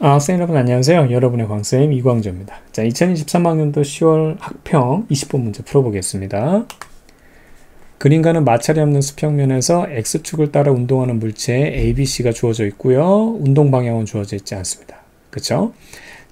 아, 학생 여러분 안녕하세요. 여러분의 광쌤 이광조입니다. 자, 2023학년도 10월 학평 20번 문제 풀어보겠습니다. 그림과는 마찰이 없는 수평면에서 X축을 따라 운동하는 물체에 ABC가 주어져 있고요. 운동 방향은 주어져 있지 않습니다. 그쵸?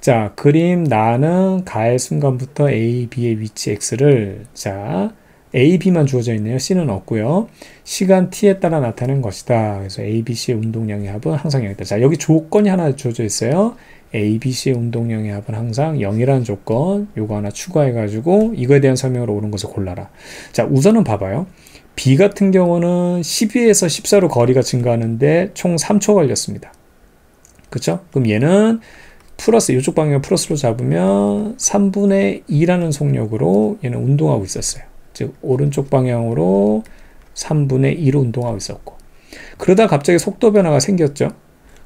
자, 그림 나는 가의 순간부터 A, B의 위치 X를 자, A, B만 주어져 있네요. C는 없고요. 시간 T에 따라 나타낸 것이다. 그래서 A, B, C의 운동량의 합은 항상 0이다. 자, 여기 조건이 하나 주어져 있어요. A, B, C의 운동량의 합은 항상 0이라는 조건. 요거 하나 추가해가지고 이거에 대한 설명으로 옳은 것을 골라라. 자, 우선은 봐봐요. B 같은 경우는 12에서 14로 거리가 증가하는데 총 3초 걸렸습니다. 그쵸? 그럼 얘는 플러스 이쪽 방향 플러스로 잡으면 3분의 2라는 속력으로 얘는 운동하고 있었어요. 즉 오른쪽 방향으로 3분의 2로 운동하고 있었고 그러다 갑자기 속도 변화가 생겼죠.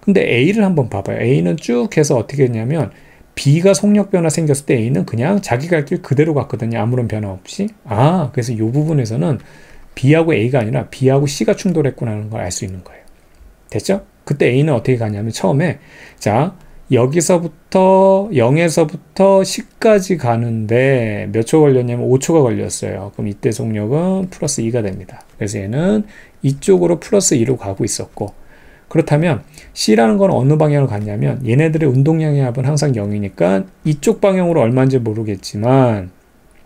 근데 A를 한번 봐봐요. A는 쭉 해서 어떻게 했냐면 B가 속력 변화 생겼을 때 A는 그냥 자기 갈 길 그대로 갔거든요. 아무런 변화 없이. 아, 그래서 이 부분에서는 B하고 A가 아니라 B하고 C가 충돌했구나 하는 걸 알 수 있는 거예요. 됐죠? 그때 A는 어떻게 가냐면 처음에 자, 여기서부터 0에서부터 10까지 가는데 몇 초 걸렸냐면 5초가 걸렸어요. 그럼 이때 속력은 플러스 2가 됩니다. 그래서 얘는 이쪽으로 플러스 2로 가고 있었고 그렇다면 C라는 건 어느 방향으로 갔냐면 얘네들의 운동량의 합은 항상 0이니까 이쪽 방향으로 얼마인지 모르겠지만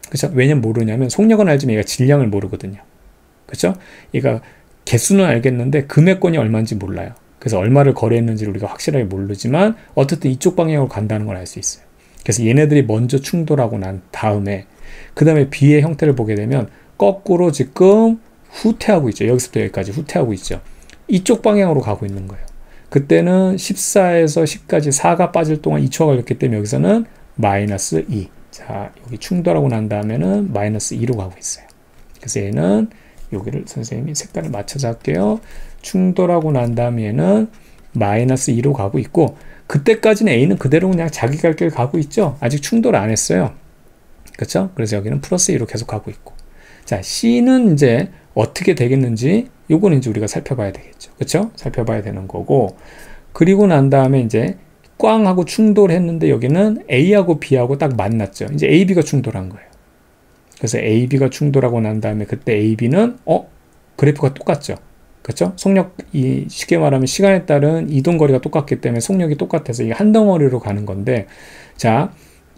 그렇죠? 왜냐면 모르냐면 속력은 알지만 얘가 질량을 모르거든요. 그렇죠? 얘가 개수는 알겠는데 금액권이 얼마인지 몰라요. 그래서 얼마를 거래했는지 우리가 확실하게 모르지만 어쨌든 이쪽 방향으로 간다는 걸 알 수 있어요. 그래서 얘네들이 먼저 충돌하고 난 다음에 그 다음에 B의 형태를 보게 되면 거꾸로 지금 후퇴하고 있죠. 여기서부터 여기까지 후퇴하고 있죠. 이쪽 방향으로 가고 있는 거예요. 그때는 14에서 10까지 4가 빠질 동안 2초가 걸렸기 때문에 여기서는 마이너스 2. 자, 여기 충돌하고 난 다음에는 마이너스 2로 가고 있어요. 그래서 얘는 여기를 선생님이 색깔을 맞춰서 할게요. 충돌하고 난 다음에는 마이너스 2로 가고 있고 그때까지는 A는 그대로 그냥 자기 갈 길 가고 있죠. 아직 충돌 안 했어요. 그렇죠? 그래서 여기는 플러스 2로 계속 가고 있고 자 C는 이제 어떻게 되겠는지 요거는 이제 우리가 살펴봐야 되겠죠. 그렇죠? 살펴봐야 되는 거고 그리고 난 다음에 이제 꽝하고 충돌했는데 여기는 A하고 B하고 딱 만났죠. 이제 A, B가 충돌한 거예요. 그래서 A, B가 충돌하고 난 다음에 그때 A, B는 어 그래프가 똑같죠. 그렇죠? 속력 이 쉽게 말하면 시간에 따른 이동 거리가 똑같기 때문에 속력이 똑같아서 이게 한 덩어리로 가는 건데 자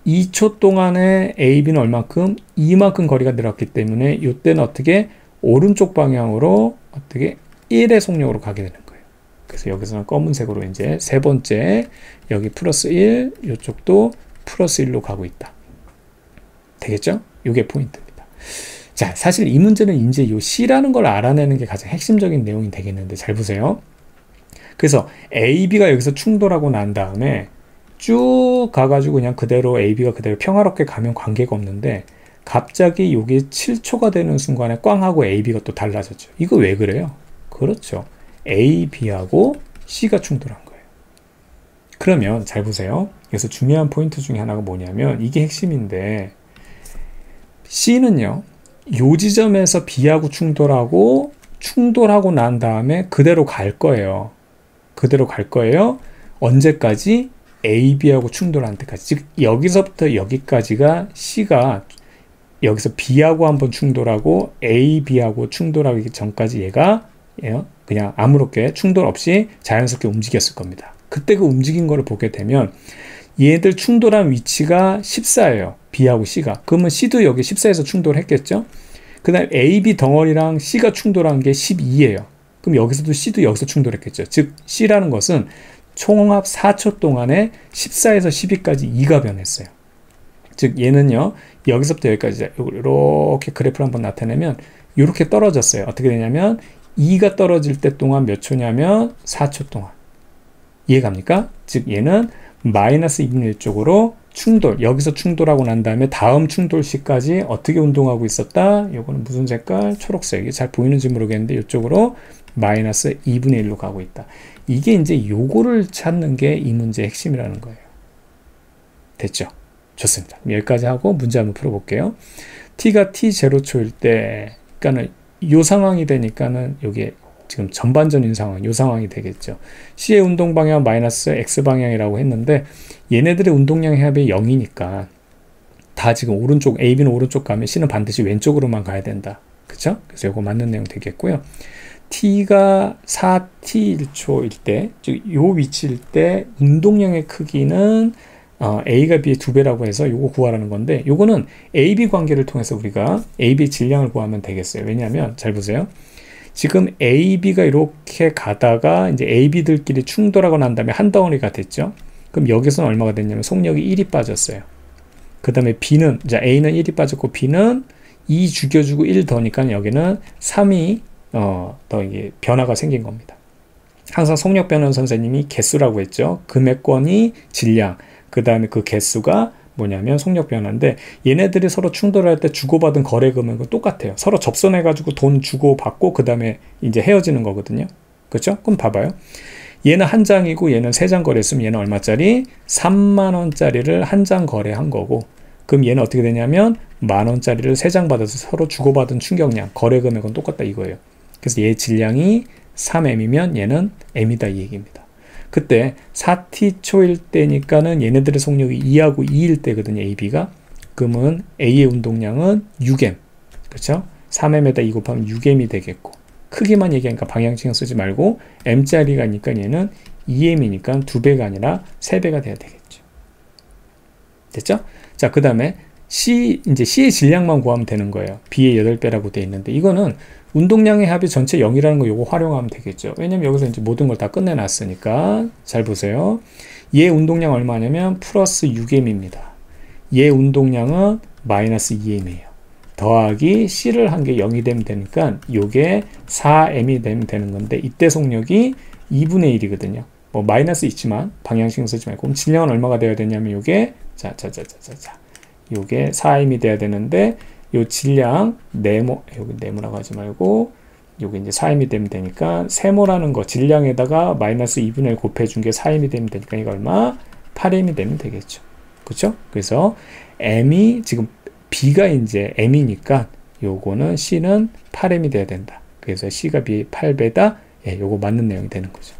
2초 동안에 A, B는 얼만큼 이만큼 거리가 늘었기 때문에 이때는 어떻게 오른쪽 방향으로 어떻게 1의 속력으로 가게 되는 거예요. 그래서 여기서는 검은색으로 이제 세 번째 여기 플러스 1 이쪽도 플러스 1로 가고 있다. 되겠죠? 이게 포인트입니다. 자, 사실 이 문제는 이제 요 C라는 걸 알아내는 게 가장 핵심적인 내용이 되겠는데 잘 보세요. 그래서 A, B가 여기서 충돌하고 난 다음에 쭉 가가지고 그냥 그대로 A, B가 그대로 평화롭게 가면 관계가 없는데 갑자기 요게 7초가 되는 순간에 꽝 하고 A, B가 또 달라졌죠. 이거 왜 그래요? 그렇죠. A, B하고 C가 충돌한 거예요. 그러면 잘 보세요. 여기서 중요한 포인트 중에 하나가 뭐냐면 이게 핵심인데 C는요. 요 지점에서 B하고 충돌하고 충돌하고 난 다음에 그대로 갈 거예요. 그대로 갈 거예요. 언제까지? A, B하고 충돌한 때까지. 즉 여기서부터 여기까지가 C가 여기서 B하고 한번 충돌하고 A, B하고 충돌하기 전까지 얘가 그냥 아무렇게 충돌 없이 자연스럽게 움직였을 겁니다. 그때 그 움직인 거를 보게 되면 얘들 충돌한 위치가 14예요. B하고 C가. 그러면 C도 여기 14에서 충돌했겠죠? 그 다음 A, B 덩어리랑 C가 충돌한 게 12예요. 그럼 여기서도 C도 여기서 충돌했겠죠. 즉 C라는 것은 총합 4초 동안에 14에서 12까지 2가 변했어요. 즉 얘는요. 여기서부터 여기까지 이렇게 그래프를 한번 나타내면 이렇게 떨어졌어요. 어떻게 되냐면 2가 떨어질 때 동안 몇 초냐면 4초 동안. 이해 갑니까? 즉 얘는 마이너스 2분의 1쪽으로 충돌, 여기서 충돌하고 난 다음에 다음 충돌 시까지 어떻게 운동하고 있었다? 요거는 무슨 색깔? 초록색이 잘 보이는지 모르겠는데 이쪽으로 마이너스 2분의 1로 가고 있다. 이게 이제 요거를 찾는 게 이 문제의 핵심이라는 거예요. 됐죠? 좋습니다. 여기까지 하고 문제 한번 풀어볼게요. t가 t 제로초일 때, 그러니까는 요 상황이 되니까는 요게 지금 전반전인 상황, 이 상황이 되겠죠. C의 운동 방향 마이너스 X 방향이라고 했는데 얘네들의 운동량 해합이 0이니까 다 지금 오른쪽 AB는 오른쪽 가면 C는 반드시 왼쪽으로만 가야 된다. 그쵸? 그래서 이거 맞는 내용 되겠고요. t가 4t 1초일 때, 즉, 요 위치일 때, 운동량의 크기는, 어, a가 b의 두 배라고 해서 요거 구하라는 건데, 요거는 ab 관계를 통해서 우리가 ab 질량을 구하면 되겠어요. 왜냐하면, 잘 보세요. 지금 ab가 이렇게 가다가, 이제 ab들끼리 충돌하고 난 다음에 한 덩어리가 됐죠. 그럼 여기서는 얼마가 됐냐면, 속력이 1이 빠졌어요. 그 다음에 b는, 자, a는 1이 빠졌고, b는 2 죽여주고 1 더니까 여기는 3이 어, 더 이게 변화가 생긴 겁니다. 항상 속력 변환 선생님이 개수라고 했죠. 금액권이 질량, 그 다음에 그 개수가 뭐냐면 속력 변화인데 얘네들이 서로 충돌할 때 주고받은 거래 금액은 똑같아요. 서로 접선해 가지고 돈 주고 받고 그 다음에 이제 헤어지는 거거든요. 그렇죠? 그럼 봐봐요. 얘는 한 장이고 얘는 세 장 거래했으면 얘는 얼마짜리? 3만 원짜리를 한 장 거래한 거고 그럼 얘는 어떻게 되냐면 만 원짜리를 세 장 받아서 서로 주고받은 충격량 거래 금액은 똑같다 이거예요. 그래서 얘 질량이 3m이면 얘는 m이다 이 얘기입니다. 그때 4t 초일 때니까는 얘네들의 속력이 2하고 2일 때거든요. AB가. 그러면 A의 운동량은 6m. 그렇죠? 3m에다 2 곱하면 6m이 되겠고 크기만 얘기하니까 방향 신경 쓰지 말고 m짜리가니까 얘는 2m이니까 2배가 아니라 3배가 돼야 되겠죠. 됐죠? 자, 그 다음에 C, 이제 C의 질량만 구하면 되는 거예요. B의 8배라고 돼 있는데, 이거는 운동량의 합이 전체 0이라는 거 요거 활용하면 되겠죠. 왜냐면 여기서 이제 모든 걸 다 끝내놨으니까. 잘 보세요. 얘 운동량 얼마냐면 플러스 6m입니다. 얘 운동량은 마이너스 2m이에요. 더하기 C를 한 게 0이 되면 되니까 요게 4m이 되면 되는 건데 이때 속력이 2분의 1이거든요. 뭐 마이너스 있지만 방향 신경 쓰지 말고 그럼 질량은 얼마가 되어야 되냐면 요게 자자자자자자 요게 4m이 돼야 되는데 요 질량 네모 여기 네모라고 하지 말고 요게 이제 4m이 되면 되니까 세모라는 거 질량에다가 마이너스 2분의 1 곱해준 게 4m이 되면 되니까 이거 얼마? 8m이 되면 되겠죠. 그렇죠? 그래서 m이 지금 b가 이제 m이니까 요거는 c는 8m이 돼야 된다. 그래서 c가 b 8배다. 예, 요거 맞는 내용이 되는 거죠.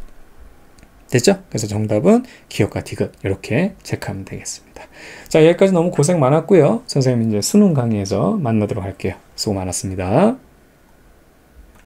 됐죠? 그래서 정답은 기억과 디귿 이렇게 체크하면 되겠습니다. 자 여기까지 너무 고생 많았고요. 선생님 이제 수능 강의에서 만나도록 할게요. 수고 많았습니다.